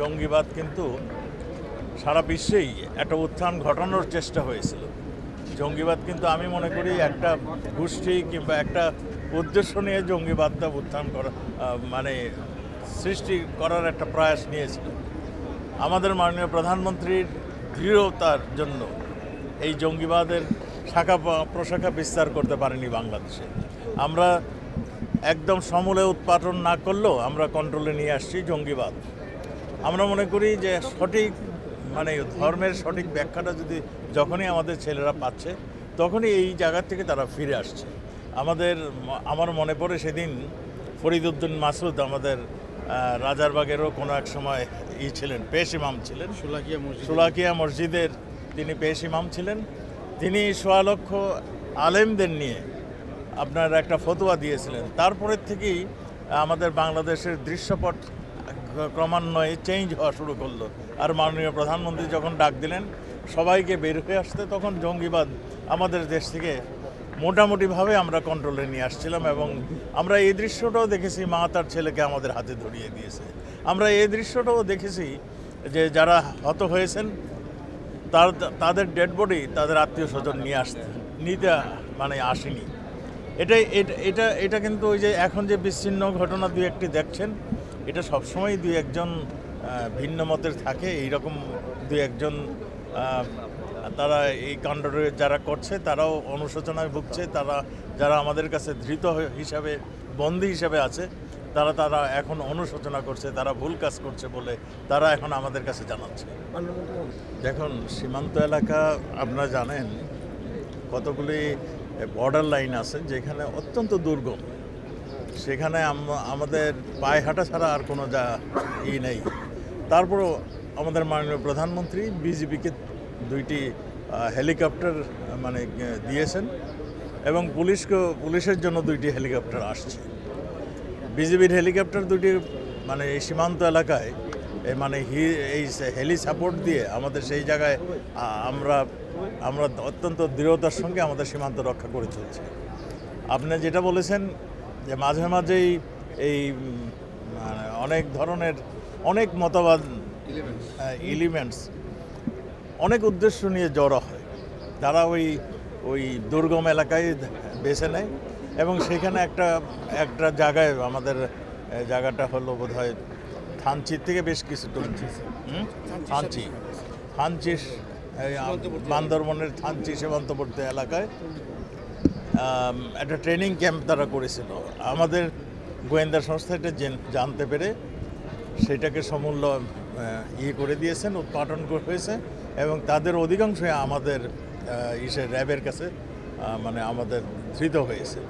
জঙ্গিবাদ কিন্তু সারা বিশ্বেই একটা উত্থান ঘটানোর চেষ্টা হয়েছিল। জঙ্গিবাদ কিন্তু আমি মনে করি একটা গোষ্ঠী কিংবা একটা উদ্দেশ্য নিয়ে জঙ্গিবাদটা উত্থান করা মানে সৃষ্টি করার একটা প্রয়াস নিয়েছিল। আমাদের মাননীয় প্রধানমন্ত্রীর দৃঢ়তার জন্য এই জঙ্গিবাদের শাখা প্রশাখা বিস্তার করতে পারেনি বাংলাদেশে। আমরা একদম সমূলে উৎপাদন না করলেও আমরা কন্ট্রোলে নিয়ে আসছি জঙ্গিবাদ। আমরা মনে করি যে সঠিক মানে ধর্মের সঠিক ব্যাখ্যাটা যদি যখনই আমাদের ছেলেরা পাচ্ছে তখনই এই জায়গা থেকে তারা ফিরে আসছে। আমাদের আমার মনে পড়ে সেদিন ফরিদুদ্দিন মাসুদ আমাদের রাজারবাগেরও কোনো এক সময় ই ছিলেন পেশ ইমাম ছিলেন। সুলাকিয়া মসজিদ সুলাকিয়া মসজিদের তিনি পেশ ইমাম ছিলেন। তিনি সোয়া লক্ষ আলেমদের নিয়ে আপনার একটা ফতোয়া দিয়েছিলেন। তারপরের থেকেই আমাদের বাংলাদেশের দৃশ্যপট ক্রমান্বয়ে চেঞ্জ হওয়া শুরু করল। আর মাননীয় প্রধানমন্ত্রী যখন ডাক দিলেন, সবাইকে বের হয়ে আসতে তখন জঙ্গিবাদ আমাদের দেশ থেকে মোটামুটিভাবে আমরা কন্ট্রোলে নিয়ে আসছিলাম এবং আমরা এই দৃশ্যটাও দেখেছি, মা তার ছেলেকে আমাদের হাতে ধরিয়ে দিয়েছে। আমরা এই দৃশ্যটাও দেখেছি যে যারা হত হয়েছেন, তার, তাদের ডেড বডি তাদের আত্মীয় স্বজন নিয়ে আসতে, নিতে মানে আসেনি। এটাই, এটা এটা এটা কিন্তু ওই যে এখন যে বিচ্ছিন্ন ঘটনা দুই একটি দেখছেন এটা সবসময় দুই একজন ভিন্ন মতের থাকে। এইরকম দু একজন তারা এই কাণ্ডটা যারা করছে, তারাও অনুশোচনায় ভুগছে। তারা, যারা আমাদের কাছে ধৃত হিসাবে, বন্দী হিসাবে আছে, তারা তারা এখন অনুশোচনা করছে, তারা ভুল কাজ করছে বলে তারা এখন আমাদের কাছে জানাচ্ছে। দেখুন, সীমান্ত এলাকা, আপনারা জানেন, কতগুলি বর্ডার লাইন আছে, যেখানে অত্যন্ত দুর্গম। সেখানে আমাদের পায়ে হাঁটা ছাড়া আর কোনো যা ই নেই। তারপরও আমাদের মাননীয় প্রধানমন্ত্রী বিজেপিকে দুইটি হেলিকপ্টার মানে দিয়েছেন এবং পুলিশকে, পুলিশের জন্য দুইটি হেলিকপ্টার আসছে। বিজেপির হেলিকপ্টার দুটি মানে এই সীমান্ত এলাকায় মানে হি, এই হেলি সাপোর্ট দিয়ে আমাদের সেই জায়গায় আমরা আমরা অত্যন্ত দৃঢ়তার সঙ্গে আমাদের সীমান্ত রক্ষা করে চলছি। আপনি যেটা বলেছেন যে মাঝে মাঝেই এই মানে অনেক ধরনের অনেক মতবাদ এলিমেন্টস অনেক উদ্দেশ্য নিয়ে জড়ো হয়। তারা ওই ওই দুর্গম এলাকায় বেছে নেয় এবং সেখানে একটা একটা জায়গায় আমাদের জায়গাটা হলো বোধ হয় থানচির থেকে বেশ কিছু? থানচি থানচি এই, আ, বান্দরবনের থানচি সীমান্তবর্তী এলাকায় একটা ট্রেনিং ক্যাম্প তারা করেছিল। আমাদের গোয়েন্দা সংস্থা এটা জানতে পেরে সেটাকে সমূল্য ইয়ে করে দিয়েছেন উৎপাদন হয়েছে এবং তাদের অধিকাংশই আমাদের ইসে র্যাবের কাছে মানে আমাদের ধৃত হয়েছে।